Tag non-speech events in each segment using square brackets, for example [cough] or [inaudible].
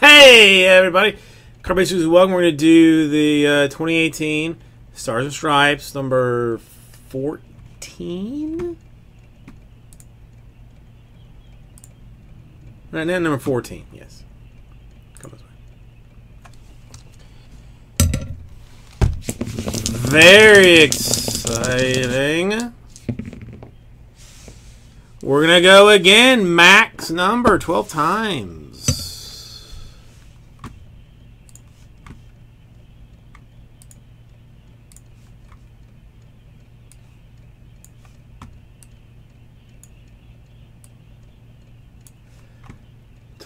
hey, everybody. Suits, welcome. We're going to do the uh, 2018 Stars and Stripes number 14? Right now, number 14, yes. Come this way. Very exciting. We're going to go again, max number 12 times.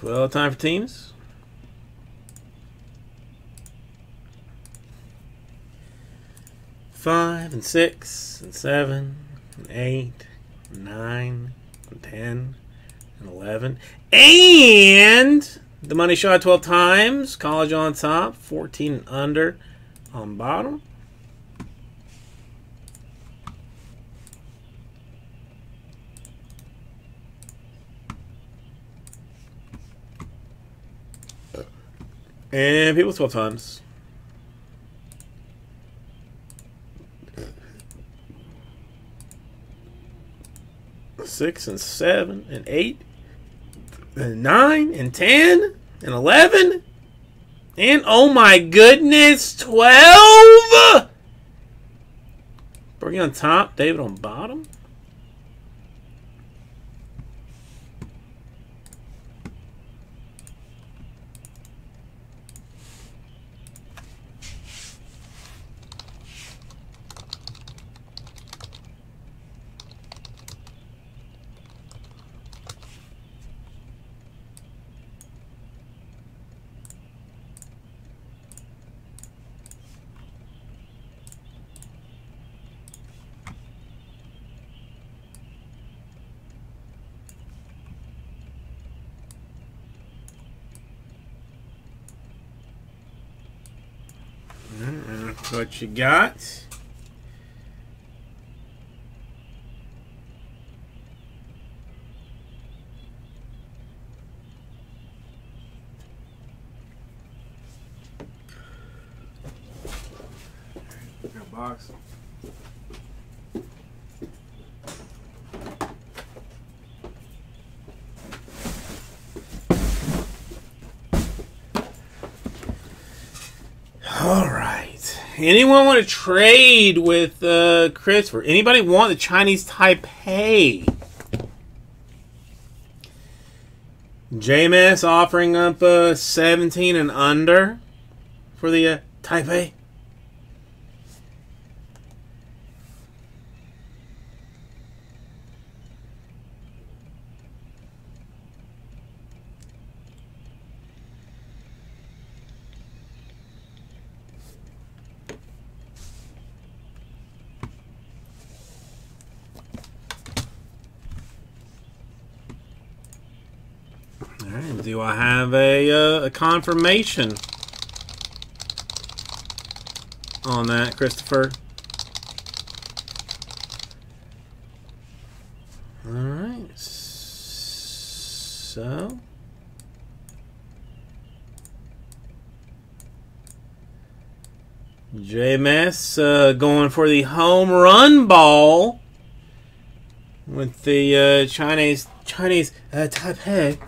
Twelve time for teams. Five and six and seven and eight and nine and ten and eleven. And the money shot twelve times. College on top, fourteen and under on bottom. And people 12 times. Six and seven and eight and nine and ten and eleven and oh my goodness, twelve. Bergie on top, David on bottom. What you got. box. All right. Anyone want to trade with uh, Christopher? Anybody want the Chinese Taipei? JMS offering up uh, 17 and under for the uh, Taipei. Do I have a, uh, a confirmation on that, Christopher? Alright. So... JMS uh, going for the home run ball with the uh, Chinese Chinese uh, Taipei.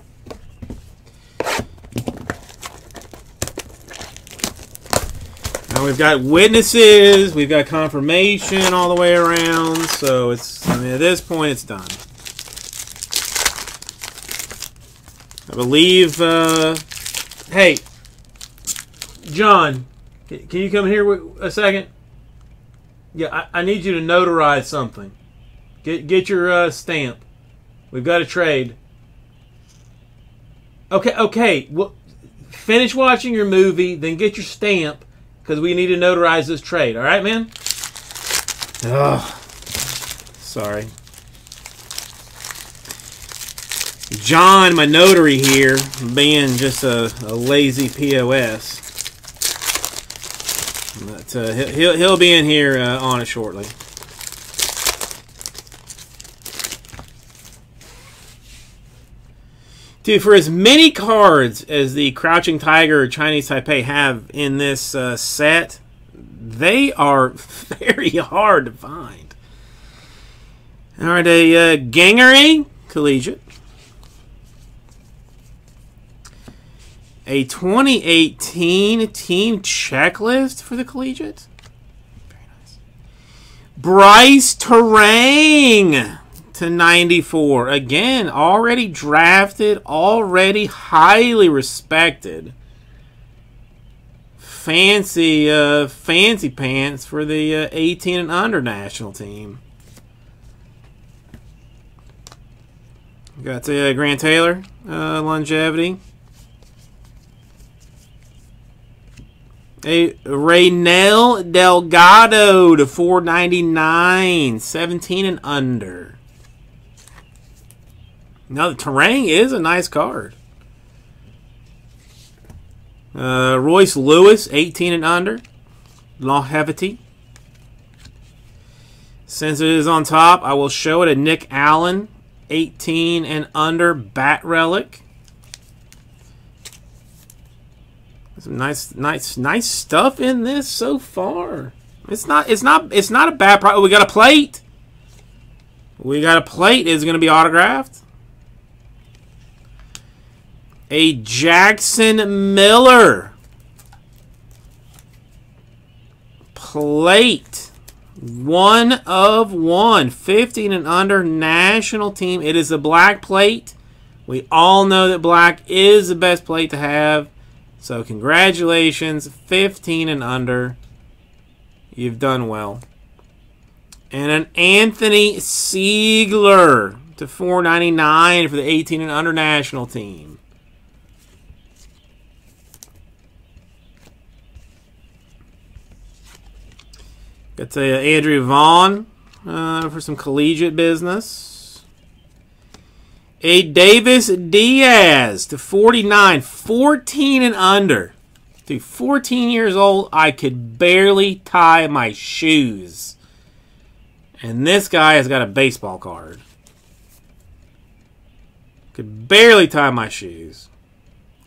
We've got witnesses, we've got confirmation all the way around, so it's I mean, at this point it's done. I believe. Uh, hey, John, can you come here a second? Yeah, I, I need you to notarize something. Get get your uh, stamp. We've got a trade. Okay, okay. Well, finish watching your movie, then get your stamp, because we need to notarize this trade. All right, man? Oh, sorry. John, my notary here, being just a, a lazy POS. But uh, he'll, he'll be in here uh, on it shortly. Dude, for as many cards as the Crouching Tiger or Chinese Taipei have in this uh, set, they are [laughs] very hard to find. All right, a uh, Gangery Collegiate. A 2018 team checklist for the Collegiate. Very nice. Brice Turang to 94. Again, already drafted, already highly respected. Fancy, uh, fancy pants for the uh, 18 and under national team. Got uh, Grant Taylor uh, longevity. A Reynel Delgado to 499, 17 and under. Now, the Turang is a nice card. Uh, Royce Lewis, 18 and under. Longevity. Since it is on top, I will show it a Nick Allen, 18 and under bat relic. Some nice, nice, nice stuff in this so far. It's not, it's not, it's not a bad price. We got a plate. We got a plate. Is going to be autographed. A Jackson Miller plate. One of one. 15 and under national team. It is a black plate. We all know that black is the best plate to have. So congratulations. 15 and under. You've done well. And an Anthony Seigler to 499 for the 18 and under national team. Got uh, Andrew Vaughn uh, for some collegiate business. A Davis Diaz to 49, 14 and under. Dude, 14 years old, I could barely tie my shoes. And this guy has got a baseball card. Could barely tie my shoes.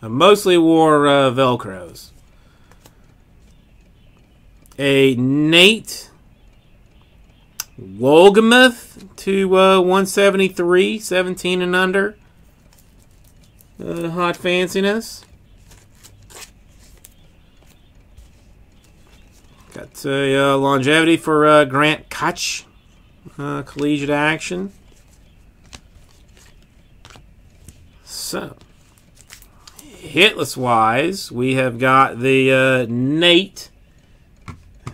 I mostly wore uh, Velcros a Nate Wohlgemuth to uh, 173, 17 and under. Uh, hot fanciness. Got a uh, longevity for uh, Grant Koch. Uh, collegiate action. So, hitless wise, we have got the uh, Nate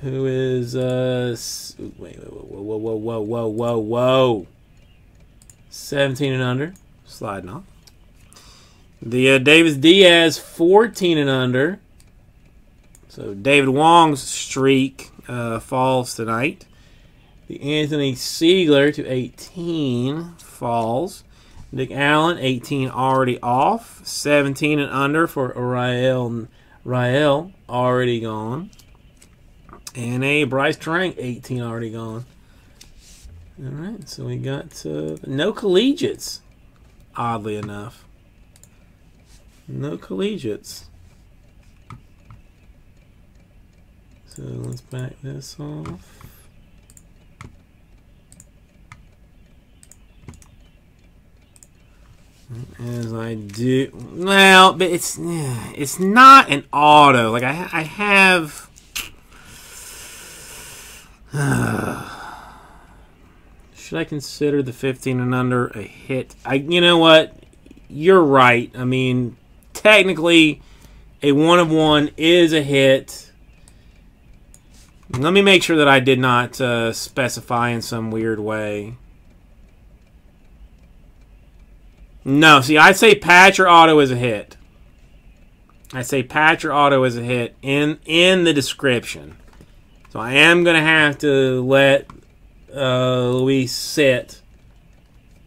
who is uh wait, whoa whoa whoa whoa whoa whoa whoa. 17 and under. Sliding off. The uh, Davis Diaz 14 and under. So David Wong's streak uh, falls tonight. The Anthony Seigler to 18 falls. Nick Allen 18 already off. 17 and under for Rael Rael already gone and a Brice Turang, 18 already gone. All right, so we got uh, no collegiates, oddly enough. No collegiates. So let's back this off. As I do, well, but it's it's not an auto. Like I I have [sighs] Should I consider the 15 and under a hit? I, you know what? You're right. I mean, technically, a one of one is a hit. Let me make sure that I did not uh, specify in some weird way. No, see, I say patch or auto is a hit. I say patch or auto is a hit in in the description. So I am going to have to let uh, Luis sit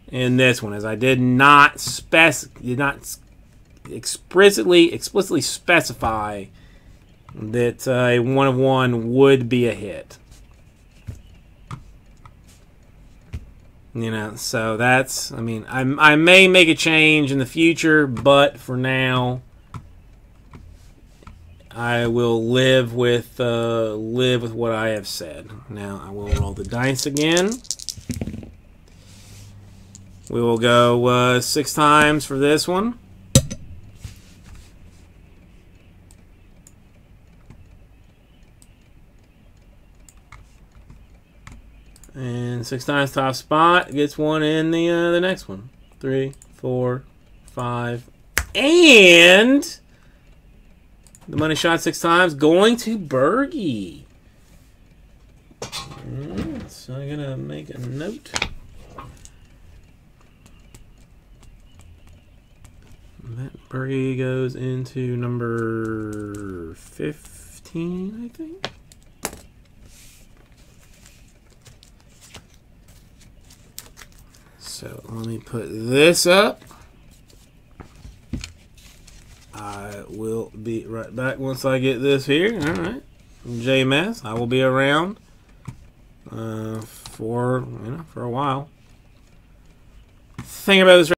in this one, as I did not spec did not explicitly explicitly specify that uh, a one of one would be a hit. You know, so that's. I mean, I I may make a change in the future, but for now, I will live with uh, live with what I have said. Now I will roll the dice again. We will go uh, six times for this one. And six times top spot gets one in the uh, the next one. Three, four, five, and the money shot six times going to Bergie. Alright, so I'm gonna make a note. That Bergie goes into number fifteen, I think. So let me put this up. I will be right back once I get this here. All right, JMS. I will be around uh, for you know for a while. Think about this.